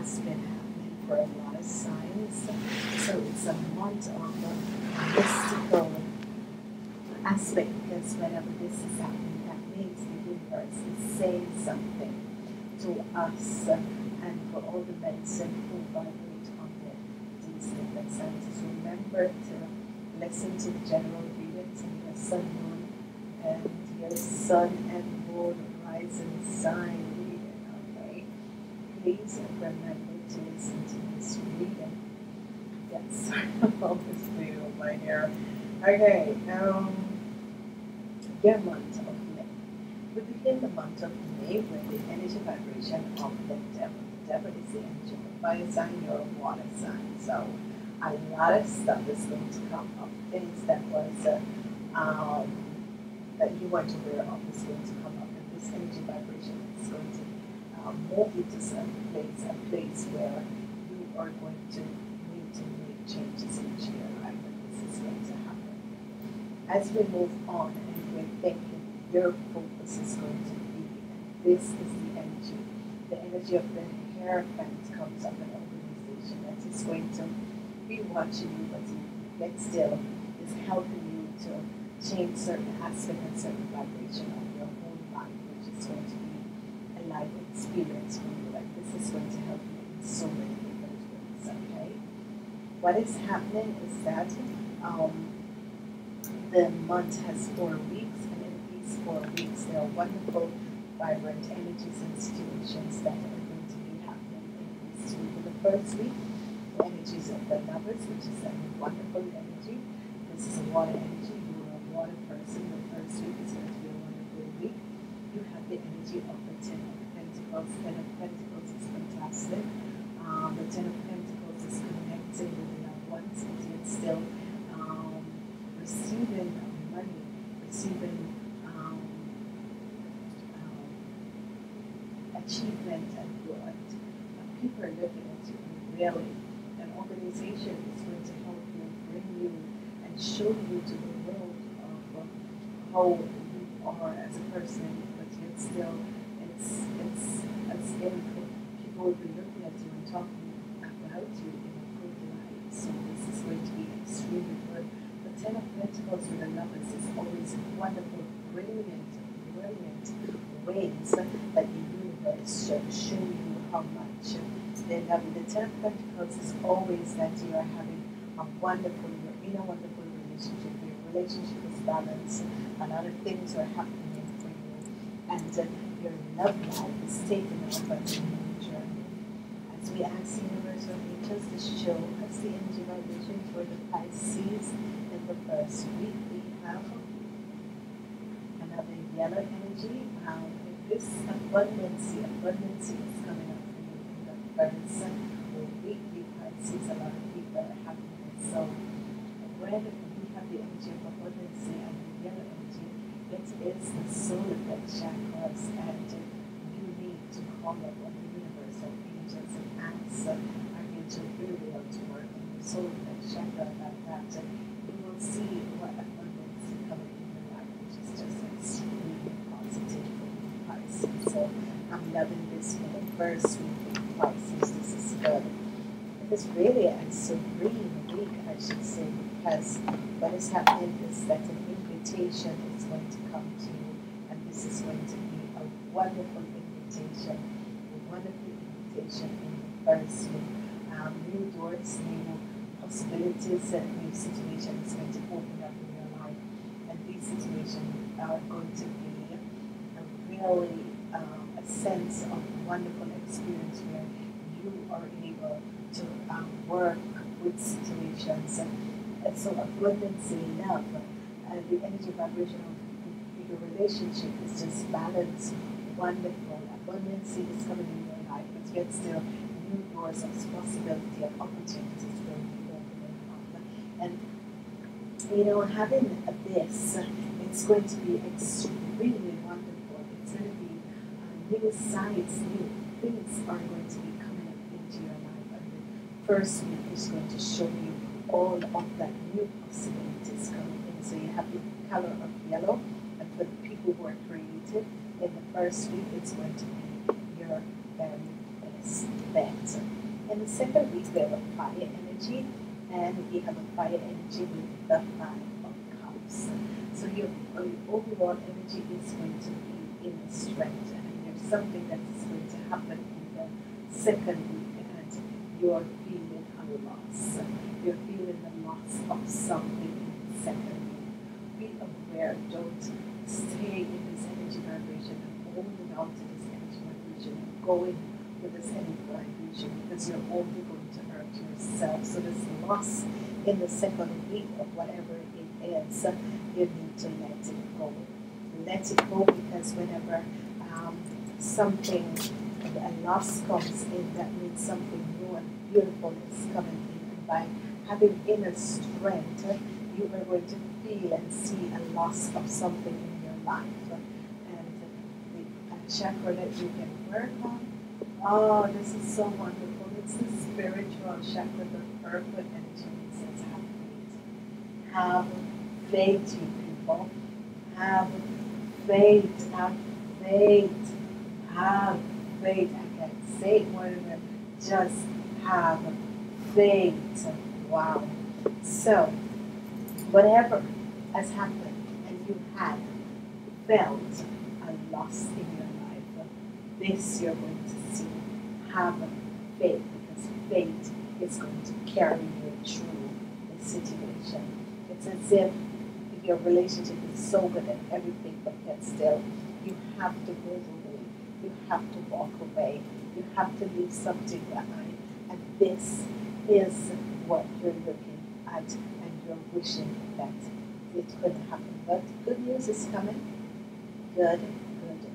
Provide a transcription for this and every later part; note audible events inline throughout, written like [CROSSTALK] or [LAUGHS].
has been happening for a lot of signs. So it's a month of mystical aspect because whenever this is happening, that means the universe is saying something to us and for all the medicine who vibrate on the, these different signs. Remember to listen to the general readings and your sun, moon, and your sun and moon rising sign? Please remember to listen to this reading. Yes, [LAUGHS] always feel my hair. Okay, um, your month of May. We begin the month of May with the energy vibration of the devil. The devil is the energy of fire sign, you're a water sign. So a lot of stuff is going to come up. Things that was uh, um, that you weren't aware of is going to come up. And this energy vibration is going to um, move you to some place, a place where you are going to need to make changes in your life. And this is going to happen. As we move on and we're thinking, your focus is going to be, this is the energy. The energy of the hair Hierophant comes up an organization that is going to be watching you, but yet still is helping you to change certain aspect and certain vibration of your whole life, which is going to experience for you. Like this is going to help you in so many different ways, okay? What is happening is that um, the month has four weeks, and in these four weeks, there are wonderful, vibrant energies and situations that are going to be happening in this week. In the first week, the energies of the lovers, which is a wonderful energy. This is a water energy. You are a water person. The first week is going to be a wonderful week. You have the energy of the Ten Pentacles. Ten of Pentacles is fantastic. Um, the Ten of Pentacles is connecting with the loved ones, and yet still um, receiving money, receiving um, um, achievement and good. People are looking at you really an organization is going to help you bring you and show you to the world of how you are as a person, but yet still it's it's as if people will be looking at you and talking about you in a good light. So this is going to be extremely good. The Ten of Pentacles with the lovers is always wonderful, brilliant, brilliant ways that the universe show you how much then having the Ten of Pentacles is always that you are having a wonderful, you're in a wonderful relationship. Your relationship is balanced. and other things are happening for you. And uh, your love life is off on a new journey. As we ask the universal angels to show us the energy vibration for the Pisces in the first week, we have another yellow energy. Um, this abundance, the abundance is coming up person or weekly Pisces, a lot of people are having this. So we have the energy of abundance and the yellow it is the solar chakras and you need to call up on the universal angels and acts ask Archangel Uriel to work on your solar chakra about that. You will see what abundance is coming in your life, which is just extremely positive for Pisces. So I'm loving this for the first week Pisces, this is good. It is really a serene week, I should say, because what is happening is that invitation is going to come to you, and this is going to be a wonderful invitation, a wonderful invitation in the first. Um, new doors, new possibilities, and new situations going to open up in your life, and these situations are going to be a really um, a sense of wonderful experience where you are able to um, work with situations. And so abundance in love, uh, the energy vibration of your relationship is just balanced, wonderful. Abundance is coming in your life, but yet still new doors of possibility and opportunities will be opening up. And you know, having this, it's going to be extremely wonderful. It's going to be new sights, new things are going to be coming up into your life. And the first week is going to show you all of that new possibilities coming in. So you have the color of yellow, and for the people who are creative, in the first week it's going to be your very best bet. In the second week, we have a fire energy, and we have a fire energy with the five of cups. So your, your overall energy is going to be in the strength, and there's something that is going to happen in the second week, and you're feeling a loss. You're feeling the loss of something second. Be aware, don't stay in this energy vibration and holding on to this energy vibration and going with this energy vibration because you're only going to hurt yourself. So this loss in the second week of whatever it is, you need to let it go. Let it go because whenever um, something, a loss comes in, that means something new and beautiful is coming in. And by having inner strength, you are going to feel and see a loss of something in your life. And the chakra that you can work on, oh, this is so wonderful. It's the spiritual chakra, the purple energy. It says, have faith. Have faith, you people. Have faith. Have faith. Have faith. I can't say it more than just have faith. Wow. So, whatever has happened and you have felt a loss in your life, this you're going to see. Have faith because faith is going to carry you through the situation. It's as if your relationship is so good at everything, but yet still you have to move away. You have to walk away. You have to leave something behind. And this is what you're looking at you're wishing that it could happen. But good news is coming. Good, good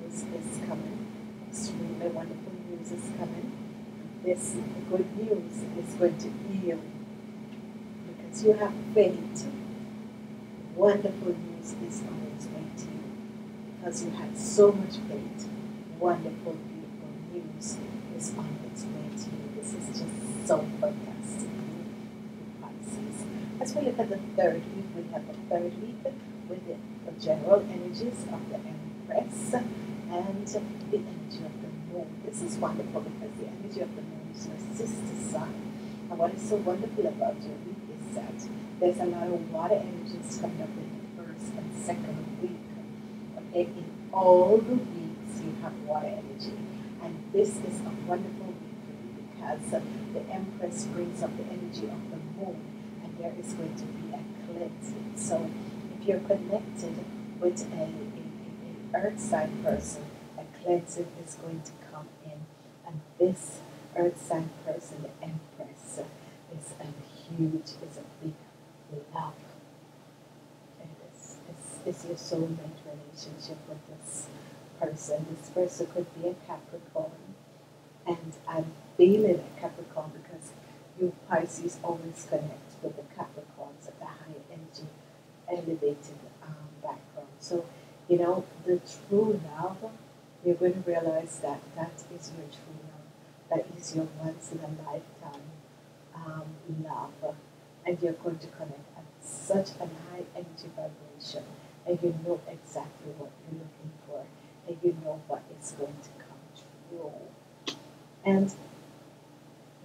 news is coming. Extremely wonderful news is coming. This good news is going to heal because you have faith. Wonderful news is on its way to you because you had so much faith. Wonderful, beautiful news is on its way to you. This is just so fantastic. As we look at the third week, we have the third week with the, general energies of the Empress and the energy of the moon. This is wonderful because the energy of the moon is your sister sign. And what is so wonderful about your week is that there's a lot of water energies coming up in the first and second week. Okay, in all the weeks you have water energy. And this is a wonderful week for you because the Empress brings up the energy of the moon there is going to be a cleansing. So if you're connected with a, earth sign person, a cleansing is going to come in. And this earth sign person, the Empress, is a huge, is a big love. It is. It's, it's your soulmate relationship with this person. This person could be a Capricorn. And I'm feeling a Capricorn because you Pisces always connect with the Capricorns at the high energy, elevated um, background. So, you know, the true love, you're going to realize that that is your true love. That is your once in a lifetime um, love. And you're going to connect at such a high energy vibration. And you know exactly what you're looking for. And you know what is going to come true. And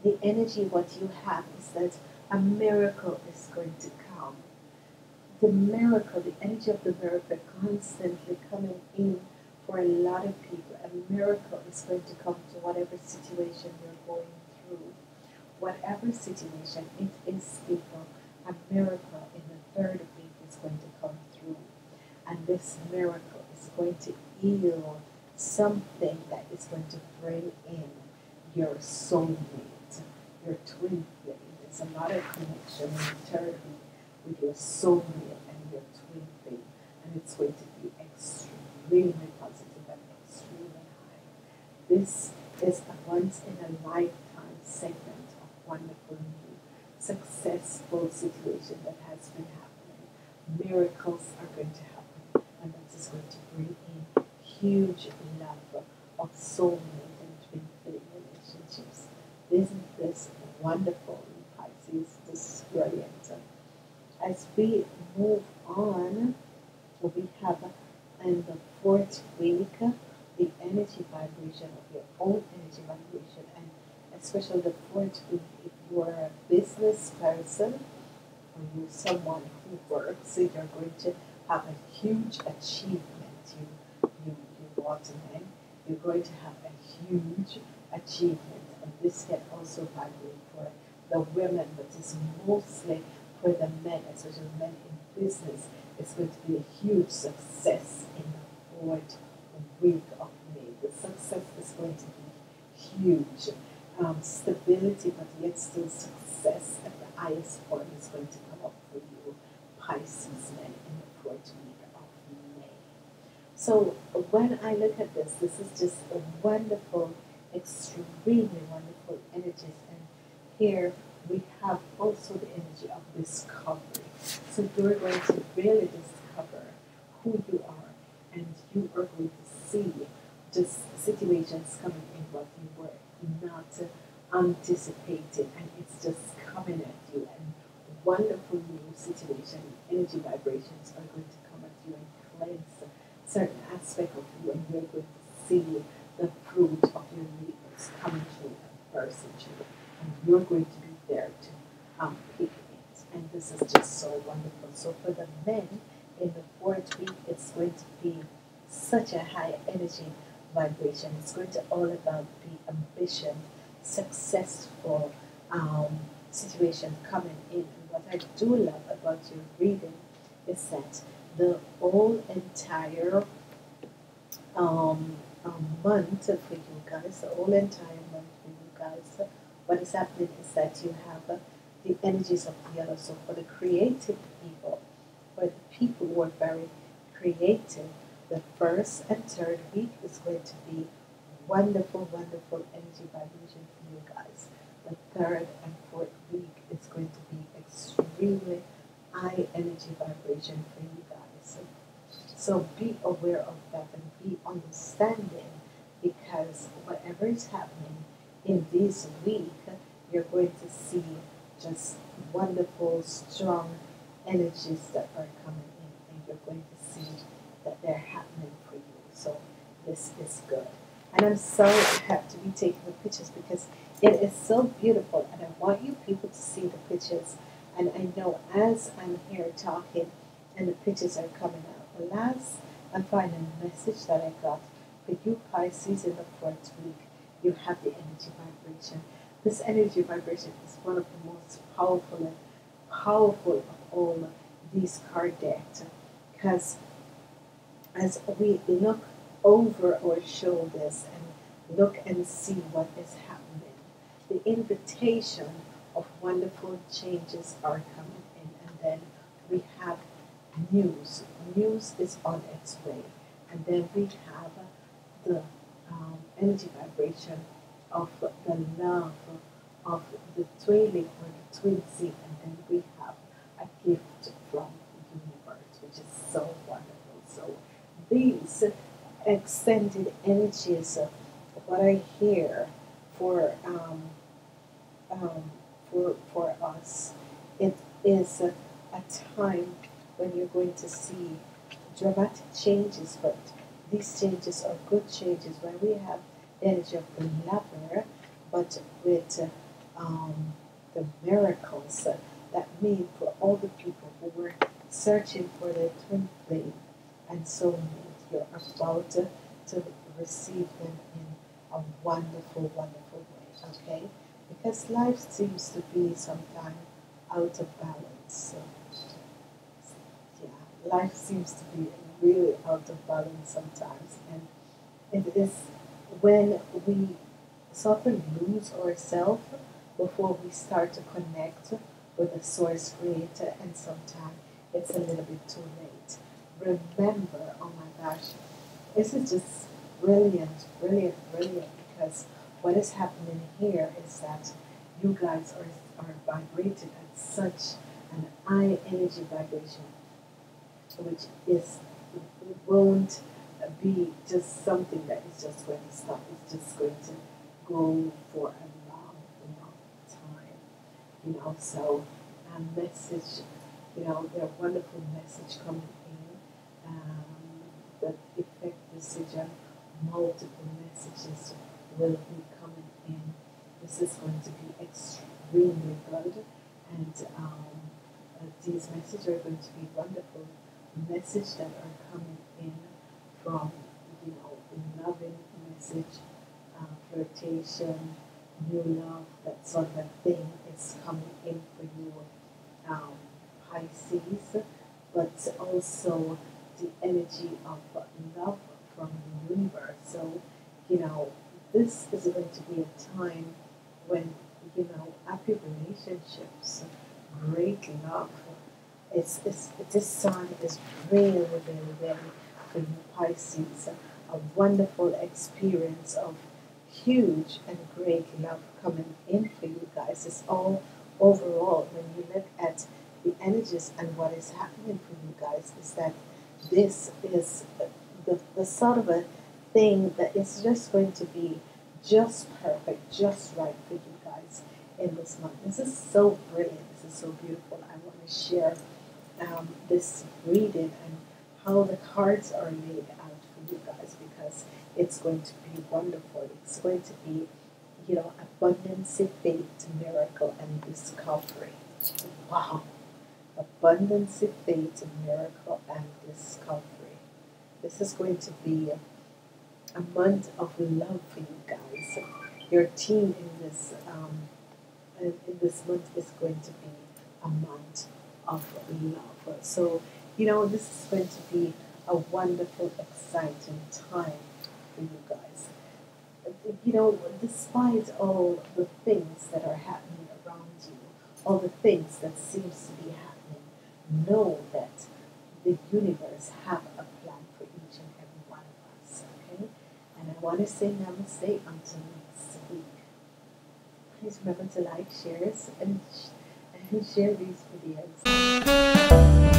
the energy, what you have is that a miracle is going to come. The miracle, the energy of the miracle constantly coming in for a lot of people. A miracle is going to come to whatever situation you're going through. Whatever situation it is, people, a miracle in the third week is going to come through. And this miracle is going to heal something that is going to bring in your soulmate, your twin flame. There's a lot connection in the with your soulmate and your twin flame. And it's going to be extremely positive and extremely high. This is a once in a lifetime segment of wonderful new, successful situation that has been happening. Miracles are going to happen, and that is going to bring in huge love of soulmate and twin flame relationships. Isn't this wonderful, Pisces? This is brilliant. As we move on, we have in the fourth week the energy vibration of your own energy vibration, and especially the fourth week if you are a business person or you're someone who works, you're going to have a huge achievement. You, you, you want to name, you're going to have a huge achievement, and this can also vibrate for the women, but it's mostly for the men, especially men in business. It's going to be a huge success in the fourth week of May. The success is going to be huge. Um, stability, but yet still success at the highest form is going to come up for you, Pisces men, in the fourth week of May. So when I look at this, this is just a wonderful, extremely wonderful energies. Here we have also the energy of discovery. So you're going to really discover who you are, and you are going to see just situations coming in what you were not anticipating, and it's just coming at you. And wonderful new situation, energy vibrations are going to come at you and cleanse certain aspect of you, and you're going to see the fruit of your labors coming through and bursting and you're going to be there to um, pick it. And this is just so wonderful. So for the men in the fourth week, it's going to be such a high energy vibration. It's going to all about the ambition, successful um, situation coming in. And what I do love about your reading is that the whole entire um, um, month for you guys, the whole entire month for you guys, what is happening is that you have uh, the energies of the other. So for the creative people, for the people who are very creative, the first and third week is going to be wonderful, wonderful energy vibration for you guys. The third and fourth week is going to be extremely high energy vibration for you guys. So be aware of that and be understanding because whatever is happening in this week, you're going to see just wonderful, strong energies that are coming in, and you're going to see that they're happening for you. So this is good. And I'm so happy to be taking the pictures because it is so beautiful, and I want you people to see the pictures. And I know as I'm here talking and the pictures are coming out, last uh, I'm finding a message that I got for you Pisces in the fourth week you have the energy vibration. This energy vibration is one of the most powerful and powerful of all these card decks because as we look over our shoulders and look and see what is happening, the invitation of wonderful changes are coming in, and then we have news. News is on its way, and then we have the um, energy vibration of the love of the twilling or the twin seed, and then we have a gift from the universe, which is so wonderful. So these extended energies of what I hear for um, um, for for us, it is a, a time when you're going to see dramatic changes, but these changes are good changes where we have the energy of the lover, but with um, the miracles that mean for all the people who were searching for their twin flame and soulmate. You're about to, to receive them in a wonderful, wonderful way, okay? Because life seems to be sometimes out of balance. So, yeah, life seems to be really out of balance sometimes. And it is when we sort of lose ourselves before we start to connect with the source creator, and sometimes it's a little bit too late. Remember, oh my gosh, this is just brilliant, brilliant, brilliant because what is happening here is that you guys are, are vibrating at such an high energy vibration, which is won't be just something that is just going to stop. It's just going to go for a long, long time. You know, so a message, you know, their wonderful message coming in, um, the effect decision, multiple messages will be coming in. This is going to be extremely good, and um, uh, these messages are going to be wonderful. Messages that are coming in from, you know, loving message, uh, flirtation, new love, that sort of thing is coming in for you, um, Pisces, but also the energy of love from the universe. So, you know, this is going to be a time when, you know, happy relationships, great love. It's, it's, this sign is really, really, really for you Pisces. A wonderful experience of huge and great love coming in for you guys. It's all overall, when you look at the energies and what is happening for you guys, is that this is the, the sort of a thing that is just going to be just perfect, just right for you guys in this month. This is so brilliant. This is so beautiful. I want to share um, this reading and how the cards are laid out for you guys because it's going to be wonderful. It's going to be, you know, abundance, faith, miracle, and discovery. Wow. Abundance, faith, miracle, and discovery. This is going to be a month of love for you guys. Your team in this um, in this month is going to be a month of love. So you know this is going to be a wonderful, exciting time for you guys. You know, despite all the things that are happening around you, all the things that seems to be happening, know that the universe have a plan for each and every one of us. Okay, and I want to say namaste until next week. Please remember to like, share, and, and share these videos.